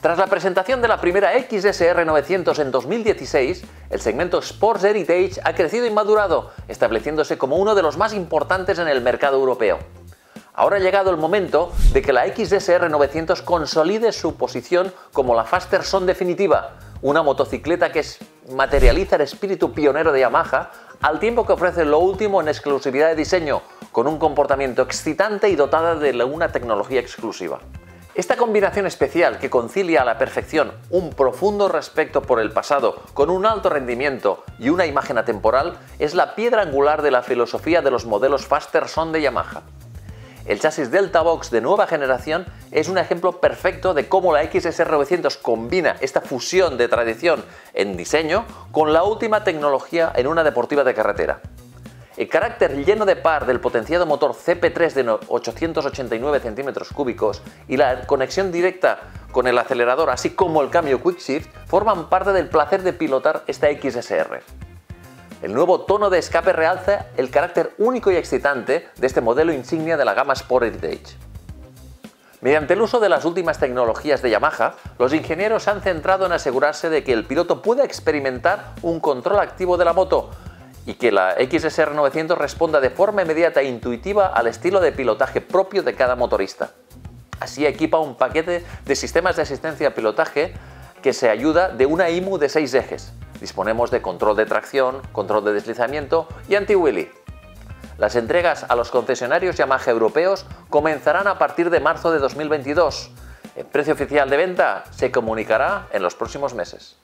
Tras la presentación de la primera XSR 900 en 2016, el segmento Sports Heritage ha crecido y madurado, estableciéndose como uno de los más importantes en el mercado europeo. Ahora ha llegado el momento de que la XSR 900 consolide su posición como la Faster Son definitiva, una motocicleta que materializa el espíritu pionero de Yamaha al tiempo que ofrece lo último en exclusividad de diseño, con un comportamiento excitante y dotada de una tecnología exclusiva. Esta combinación especial que concilia a la perfección un profundo respeto por el pasado con un alto rendimiento y una imagen atemporal es la piedra angular de la filosofía de los modelos Faster Son de Yamaha. El chasis Delta Box de nueva generación es un ejemplo perfecto de cómo la XSR 900 combina esta fusión de tradición en diseño con la última tecnología en una deportiva de carretera. El carácter lleno de par del potenciado motor CP3 de 889 centímetros cúbicos y la conexión directa con el acelerador, así como el cambio Quick Shift, forman parte del placer de pilotar esta XSR. El nuevo tono de escape realza el carácter único y excitante de este modelo insignia de la gama Sport. Mediante el uso de las últimas tecnologías de Yamaha, los ingenieros se han centrado en asegurarse de que el piloto pueda experimentar un control activo de la moto y que la XSR 900 responda de forma inmediata e intuitiva al estilo de pilotaje propio de cada motorista. Así equipa un paquete de sistemas de asistencia a pilotaje que se ayuda de una IMU de 6 ejes, Disponemos de control de tracción, control de deslizamiento y anti-wheelie. Las entregas a los concesionarios Yamaha europeos comenzarán a partir de marzo de 2022. El precio oficial de venta se comunicará en los próximos meses.